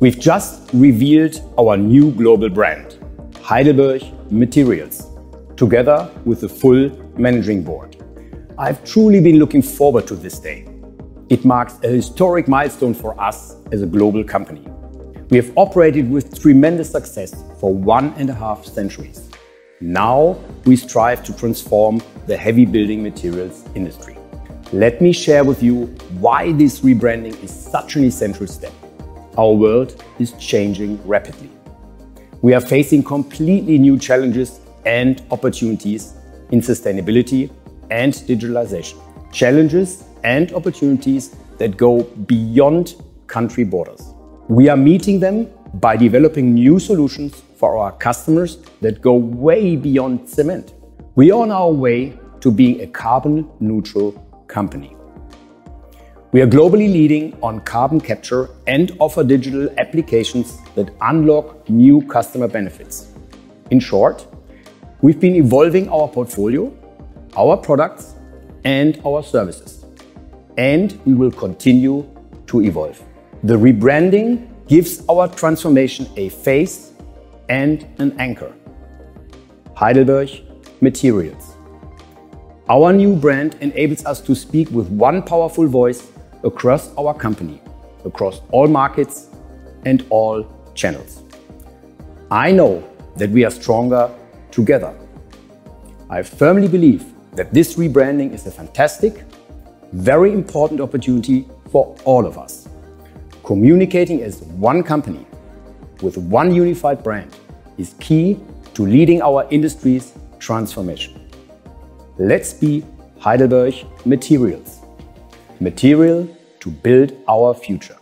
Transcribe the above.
We've just revealed our new global brand, Heidelberg Materials, together with the full managing board. I've truly been looking forward to this day. It marks a historic milestone for us as a global company. We have operated with tremendous success for one and a half centuries. Now we strive to transform the heavy building materials industry. Let me share with you why this rebranding is such an essential step. Our world is changing rapidly. We are facing completely new challenges and opportunities in sustainability and digitalization. Challenges and opportunities that go beyond country borders. We are meeting them by developing new solutions for our customers that go way beyond cement. We are on our way to being a carbon neutral company. We are globally leading on carbon capture and offer digital applications that unlock new customer benefits. In short, we've been evolving our portfolio, our products, and our services, and we will continue to evolve. The rebranding gives our transformation a face and an anchor. Heidelberg Materials. Our new brand enables us to speak with one powerful voice across our company, across all markets and all channels. I know that we are stronger together. I firmly believe that this rebranding is a fantastic, very important opportunity for all of us. Communicating as one company with one unified brand is key to leading our industry's transformation. Let's be Heidelberg Materials material to build our future.